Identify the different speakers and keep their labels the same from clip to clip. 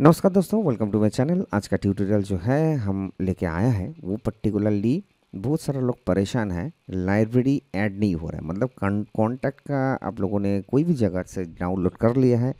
Speaker 1: नमस्कार दोस्तों welcome to my channel आज का ट्यूटोरियल जो है, हम लेके आया है, वो पर्टिकुलरली बहुत सारे लोग परेशान हैं लाइब्रेरी ऐड नहीं हो रहा है। मतलब कॉन्टैक्ट का आप लोगों ने कोई भी जगह से डाउनलोड कर लिया है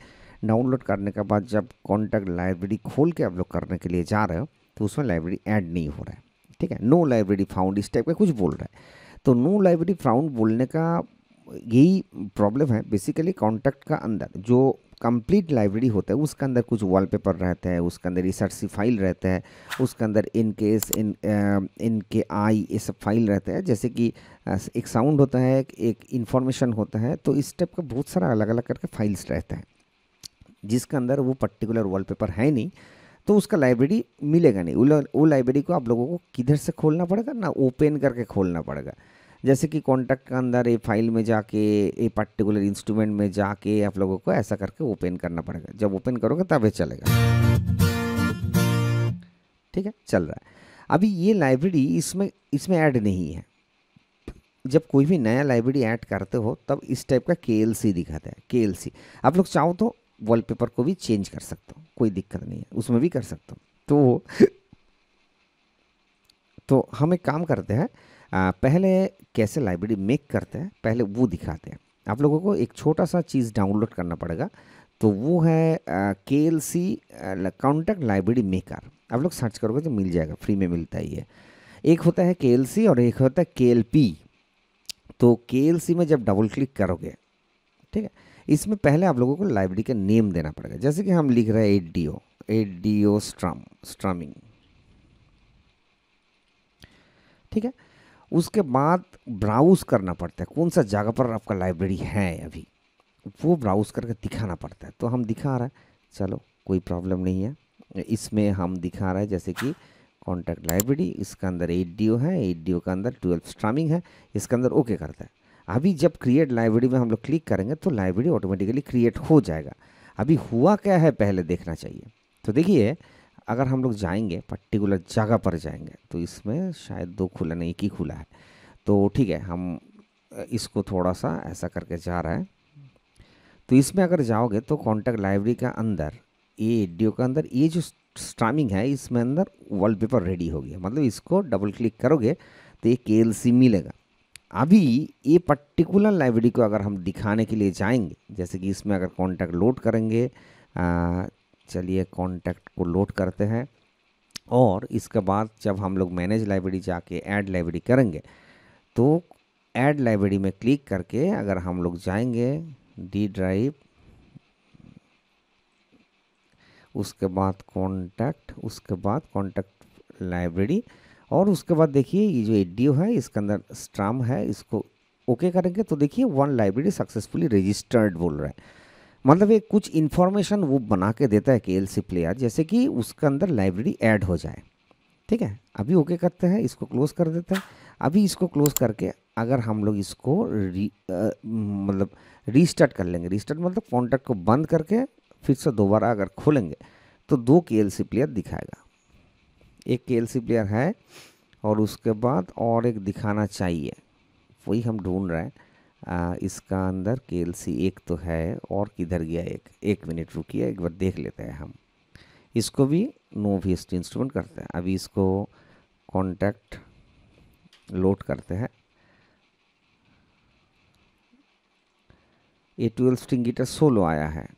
Speaker 1: डाउनलोड करने के बाद जब कॉन्टैक्ट लाइब्रेरी खोल के आप लोग करने के लिए जा रहे हो तो उसमें लाइब्रेरी ऐड नहीं हो रहा है। ठीक है? नो लाइब्रेरी फाउंड इस टाइप का कुछ बोल रहा है। तो नो लाइब्रेरी फाउंड बोलने का यही प्रॉब्लम है बेसिकली कॉन्टैक्ट का अंदर, जो कंप्लीट लाइब्रेरी होता है, उसके अंदर कुछ वॉलपेपर रहता है, उसके अंदर रिसर्च फ़ाइल रहता है, उसके अंदर इन केस इन इन के आई ये सब फ़ाइल रहते हैं, जैसे कि एक साउंड होता है, एक इंफॉर्मेशन होता है तो इस टाइप का बहुत सारा अलग अलग करके फाइल्स रहता है, जिसके अंदर वो पर्टिकुलर वॉलपेपर है नहीं तो उसका लाइब्रेरी मिलेगा नहीं। वो लाइब्रेरी को आप लोगों को किधर से खोलना पड़ेगा? ना ओपन करके खोलना पड़ेगा। जैसे कि कॉन्टैक्ट के अंदर ये फ़ाइल में जाके, ये पर्टिकुलर इंस्ट्रूमेंट में जाके आप लोगों को ऐसा करके ओपन करना पड़ेगा। जब ओपन करोगे तब ये चलेगा। ठीक है? चल रहा है। अभी ये लाइब्रेरी इसमें इसमें ऐड नहीं है। जब कोई भी नया लाइब्रेरी ऐड करते हो, तब इस टाइप का के दिखाता है। के आप लोग चाहो तो वॉलपेपर को भी चेंज कर सकते हो। कोई दिक्कत नहीं है। उसमें भी कर सकते हो। तो तो हम एक काम करते हैं पहले कैसे लाइब्रेरी मेक करते हैं, पहले वो दिखाते हैं। आप लोगों को एक छोटा सा चीज़ डाउनलोड करना पड़ेगा तो वो है के L C contact library maker आप लोग सर्च करोगे तो मिल जाएगा फ्री में मिलता ही है। एक होता है के एल सी और एक होता है के एल पी तो के एल सी में जब डबल क्लिक करोगे, ठीक है, इसमें पहले आप लोगों को लाइब्रेरी का नेम देना पड़ेगा। जैसे कि हम लिख रहे हैं at D O at D O strum streaming ठीक है? उसके बाद ब्राउज़ करना पड़ता है। कौन सा जगह पर आपका लाइब्रेरी है अभी? वो ब्राउज़ करके दिखाना पड़ता है। तो हम दिखा रहे हैं। चलो, कोई प्रॉब्लम नहीं है। इसमें हम दिखा रहे हैं, जैसे कि कॉन्टैक्ट लाइब्रेरी इसके अंदर एट डी है एट डी का अंदर ट्वेल्व स्ट्रामिंग है, इसके अंदर ओके करता है। अभी जब क्रिएट लाइब्रेरी में हम लोग क्लिक करेंगे तो लाइब्रेरी ऑटोमेटिकली क्रिएट हो जाएगा। अभी हुआ क्या है, पहले देखना चाहिए। तो देखिए अगर हम लोग जाएँगे पर्टिकुलर जगह पर जाएँगे तो इसमें शायद दो खुला नहीं, एक ही खुला है। तो ठीक है, हम इसको थोड़ा सा ऐसा करके जा रहा है। तो इसमें अगर जाओगे तो कॉन्टैक्ट लाइब्रेरी का अंदर, ये एडियो का अंदर, ये जो स्ट्रामिंग है, इसमें अंदर वॉलपेपर रेडी हो गया मतलब इसको डबल क्लिक करोगे तो ये के मिलेगा। अभी ये पर्टिकुलर लाइब्रेरी को अगर हम दिखाने के लिए जाएँगे, जैसे कि इसमें अगर कॉन्टैक्ट लोड करेंगे चलिए कॉन्टैक्ट को लोड करते हैं। और इसके बाद जब हम लोग मैनेज लाइब्रेरी जाके ऐड लाइब्रेरी करेंगे तो ऐड लाइब्रेरी में क्लिक करके अगर हम लोग जाएँगे डी ड्राइव उसके बाद कॉन्टैक्ट उसके बाद कॉन्टैक्ट लाइब्रेरी और उसके बाद देखिए ये जो एडियो है, इसके अंदर स्ट्राम है, इसको ओके करेंगे तो देखिए वन लाइब्रेरी सक्सेसफुली रजिस्टर्ड बोल रहा है। मतलब एक कुछ इन्फॉर्मेशन वो बना के देता है के प्लेयर जैसे कि उसके अंदर लाइब्रेरी ऐड हो जाए। ठीक है? अभी ओके करते हैं इसको क्लोज़ कर देते हैं। अभी इसको क्लोज़ करके अगर हम लोग इसको री आ, मतलब रीस्टार्ट कर लेंगे। रीस्टार्ट मतलब कॉन्टैक्ट को बंद करके फिर से दोबारा अगर खोलेंगे तो दो के एल सी प्लेयर दिखाएगा। एक के एल सी प्लेयर है और उसके बाद और एक दिखाना चाहिए। वही हम ढूंढ रहे हैं। आ, इसका अंदर के एक तो है और किधर गया एक एक मिनट रुकिए एक बार देख लेते हैं हम। इसको भी नो भी इंस्ट्रूमेंट करते हैं। अभी इसको कॉन्टैक्ट लोड करते हैं। ये ट्वेल्व स्ट्रिंग गिटर सोलो आया है।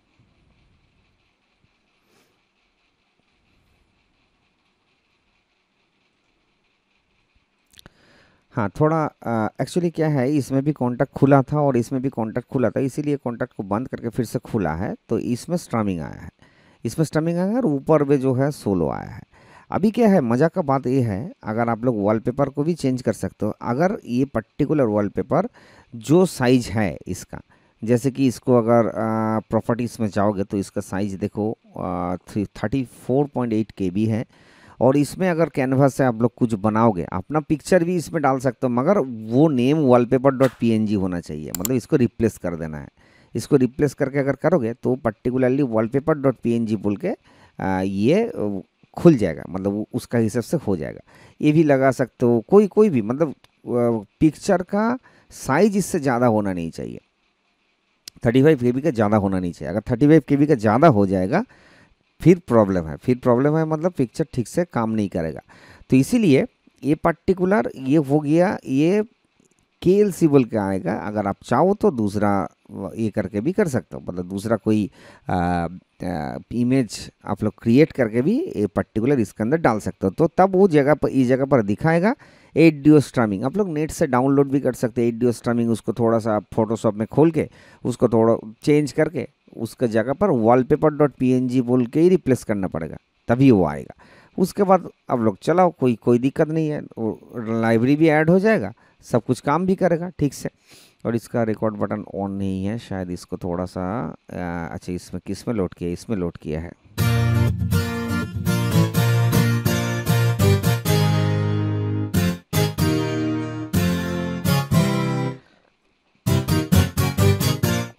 Speaker 1: हाँ थोड़ा एक्चुअली क्या है, इसमें भी कॉन्टैक्ट खुला था और इसमें भी कॉन्टैक्ट खुला था, इसीलिए कॉन्टैक्ट को बंद करके फिर से खुला है तो इसमें स्ट्रमिंग आया है। इसमें स्ट्रमिंग आया है और ऊपर में जो है सोलो आया है। अभी क्या है, मज़ा का बात ये है, अगर आप लोग वॉलपेपर को भी चेंज कर सकते हो, अगर ये पर्टिकुलर वॉलपेपर जो साइज़ है इसका, जैसे कि इसको अगर प्रॉपर्टीज़ में जाओगे तो इसका साइज़ देखो three thirty four point eight K B है और इसमें अगर कैनवास से आप लोग कुछ बनाओगे, अपना पिक्चर भी इसमें डाल सकते हो, मगर वो नेम वॉलपेपर डॉट पीएनजी होना चाहिए। मतलब इसको रिप्लेस कर देना है। इसको रिप्लेस करके अगर करोगे तो पर्टिकुलरली वॉलपेपर डॉट पीएनजी बोल के ये खुल जाएगा। मतलब उसका हिसाब से हो जाएगा। ये भी लगा सकते हो, कोई कोई भी मतलब पिक्चर का साइज़ इससे ज़्यादा होना नहीं चाहिए। थर्टी फाइव के का ज़्यादा होना नहीं चाहिए। अगर थर्टी फाइव के का ज़्यादा हो जाएगा फिर प्रॉब्लम है। फिर प्रॉब्लम है मतलब पिक्चर ठीक से काम नहीं करेगा। तो इसीलिए ये पर्टिकुलर ये हो गया, ये के एल सी बोल के आएगा। अगर आप चाहो तो दूसरा ये करके भी कर सकते हो। मतलब दूसरा कोई इमेज आप लोग क्रिएट करके भी ये पर्टिकुलर इसके अंदर डाल सकते हो। तो तब वो जगह पर, इस जगह पर दिखाएगा। एट डी स्ट्रामिंग आप लोग नेट से डाउनलोड भी कर सकते हैं। एट डी स्ट्रामिंग उसको थोड़ा सा फोटोशॉप में खोल के, उसको थोड़ा चेंज करके उसके जगह पर वॉलपेपर डॉट पी बोल के ही रिप्लेस करना पड़ेगा, तभी वो आएगा। उसके बाद आप लोग, चलाओ, कोई कोई दिक्कत नहीं है लाइब्रेरी भी ऐड हो जाएगा, सब कुछ काम भी करेगा, ठीक से। और इसका रिकॉर्ड बटन ऑन नहीं है, शायद इसको थोड़ा सा अच्छा इसमें, किसमें लोड किया, इसमें लोड किया है।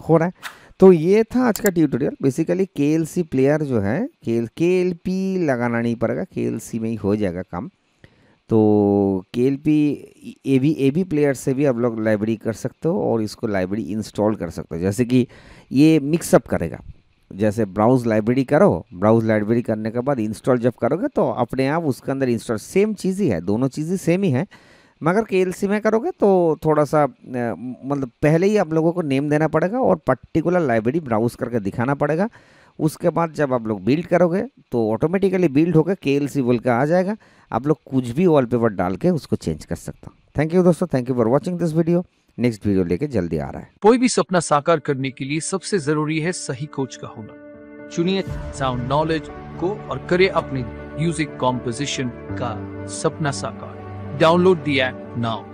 Speaker 1: हो रहा है? तो ये था आज का ट्यूटोरियल बेसिकली के प्लेयर जो है के के लगाना नहीं पड़ेगा. के में ही हो जाएगा काम. तो K L P A B A B player से भी आप लोग लाइब्रेरी कर सकते हो और इसको लाइब्रेरी इंस्टॉल कर सकते हो. जैसे कि ये मिक्सअप करेगा. जैसे ब्राउज लाइब्रेरी करो. ब्राउज लाइब्रेरी करने के बाद इंस्टॉल जब करोगे तो अपने आप उसके अंदर इंस्टॉल सेम चीज़ ही है. दोनों चीज़ें सेम ही है. मगर के में करोगे तो थोड़ा सा मतलब पहले ही आप लोगों को नेम देना पड़ेगा और पर्टिकुलर लाइब्रेरी ब्राउज करके दिखाना पड़ेगा। उसके बाद जब आप लोग बिल्ड करोगे तो ऑटोमेटिकली बिल्ड होकर के एल सी बोल के आ जाएगा। आप लोग कुछ भी वॉलपेपर डाल के उसको चेंज कर सकते हो। थैंक यू दोस्तों thank you for watching this video next video लेके जल्दी आ रहा है।
Speaker 2: कोई भी सपना साकार करने के लिए सबसे ज़रूरी है सही कोच का होना। चुनिए साउंड नॉलेज को और करे अपने म्यूज़िक कॉम्पोजिशन का सपना साकार। Download the app now